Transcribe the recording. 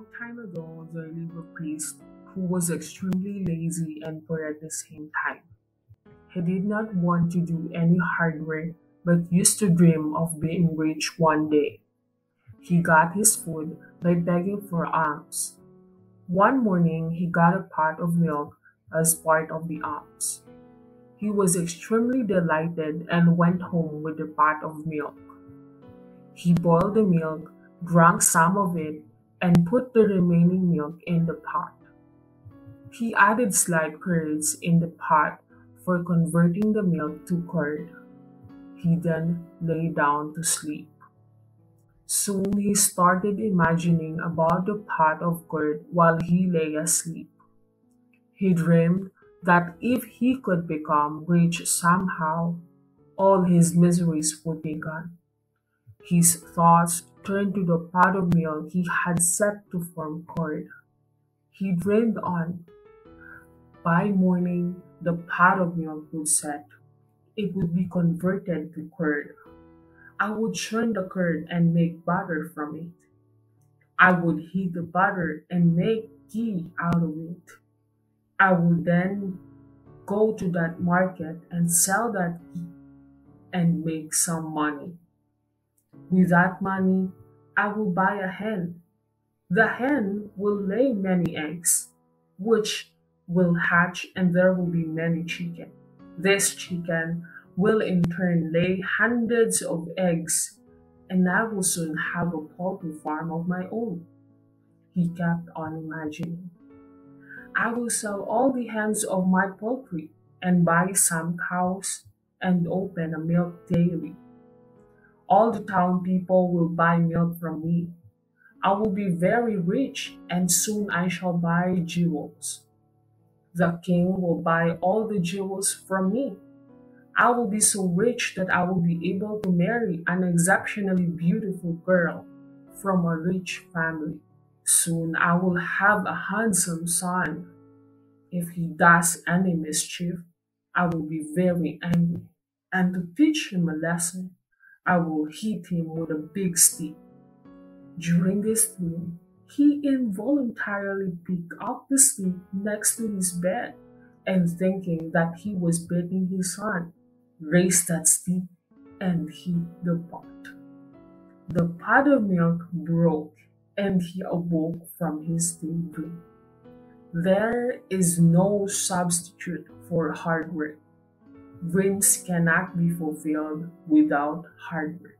long time ago, there lived a priest who was extremely lazy and poor at the same time. He did not want to do any hard work but used to dream of being rich one day. He got his food by begging for alms. One morning, he got a pot of milk as part of the alms. He was extremely delighted and went home with the pot of milk. He boiled the milk, drank some of it, and put the remaining milk in the pot. He added slight curds in the pot for converting the milk to curd. He then lay down to sleep. Soon he started imagining about the pot of curd while he lay asleep. He dreamed that if he could become rich somehow, all his miseries would be gone. His thoughts turned to the pot of milk he had set to form curd. He dreamed on. By morning, the pot of milk would set. It would be converted to curd. I would churn the curd and make butter from it. I would heat the butter and make ghee out of it. I would then go to that market and sell that ghee and make some money. With that money, I will buy a hen. The hen will lay many eggs, which will hatch and there will be many chicken. This chicken will in turn lay hundreds of eggs and I will soon have a poultry farm of my own. He kept on imagining. I will sell all the hens of my poultry and buy some cows and open a milk dairy. All the town people will buy milk from me. I will be very rich and soon I shall buy jewels. The king will buy all the jewels from me. I will be so rich that I will be able to marry an exceptionally beautiful girl from a rich family. Soon I will have a handsome son. If he does any mischief, I will be very angry. And to teach him a lesson, I will hit him with a big stick. During this dream, he involuntarily picked up the stick next to his bed and thinking that he was beating his son, raised that stick and hit the pot. The pot of milk broke and he awoke from his daydream. There is no substitute for hard work. Dreams cannot be fulfilled without hard work.